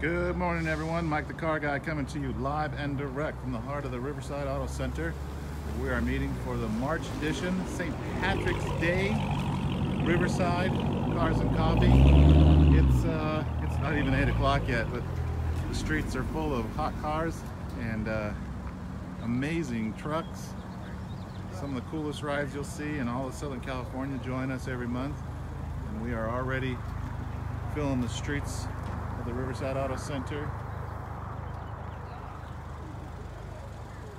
Good morning, everyone. Mike the Car Guy coming to you live and direct from the heart of the Riverside Auto Center. We are meeting for the March edition, St. Patrick's Day, Riverside Cars and Coffee. It's uh, it's not even eight o'clock yet, but the streets are full of hot cars and uh, amazing trucks. Some of the coolest rides you'll see in all of Southern California join us every month, and we are already filling the streets the Riverside Auto Center.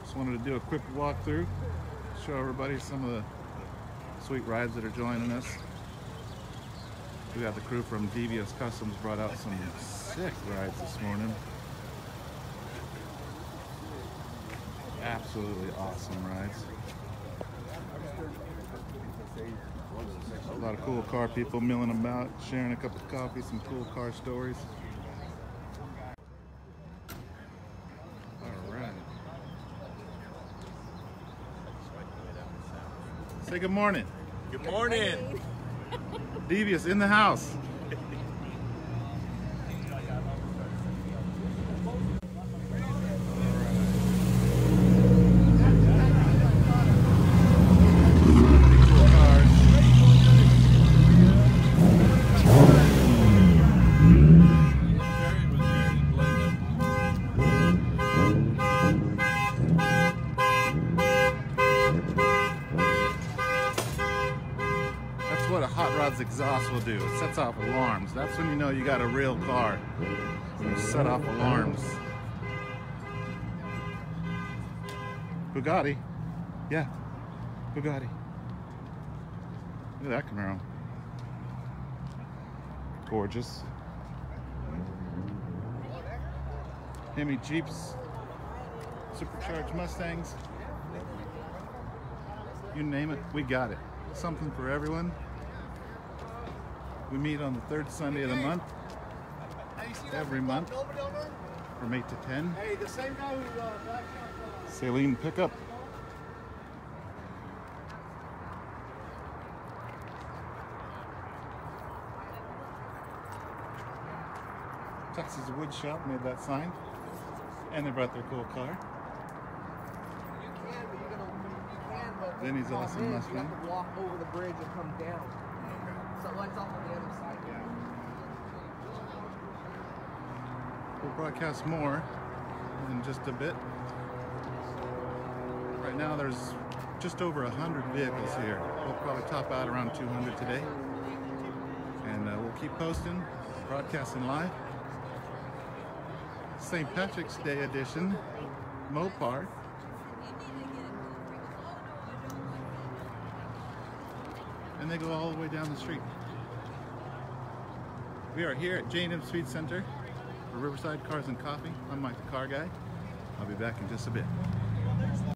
Just wanted to do a quick walkthrough, show everybody some of the sweet rides that are joining us. We got the crew from Devious Customs brought out some sick rides this morning. Absolutely awesome rides. A lot of cool car people milling about, sharing a cup of coffee, some cool car stories. All right. Say good morning. Good morning. Devious in the house. Cool cars. That's what a hot rod's exhaust will do. It sets off alarms. That's when you know you got a real car. When you set off alarms. Bugatti. Yeah. Bugatti. Look at that Camaro. Gorgeous. Hemi Jeeps. Supercharged Mustangs. You name it, we got it. Something for everyone. We meet on the third Sunday of the month, every month, from 8 to 10. Hey, the same guy who uh, Saleen pickup. Texas Wood Shop made that sign. And they brought their cool car. You can, but you're gonna, you can, but Then problem awesome, is You have to walk over the bridge and come down. So it's off on the other side. We'll broadcast more in just a bit. Right now there's just over 100 vehicles here. We'll probably top out around 200 today. And uh, we'll keep posting, broadcasting live. St. Patrick's Day edition, Mopar. And they go all the way down the street. We are here at J&M Speed Center for Riverside Cars and Coffee. I'm Mike the Car Guy. I'll be back in just a bit.